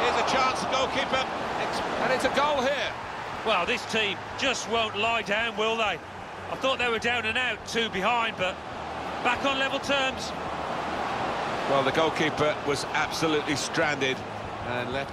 Here's a chance, goalkeeper. And it's a goal here. Well, this team just won't lie down, will they? I thought they were down and out, two behind, but back on level terms. Well, the goalkeeper was absolutely stranded and left.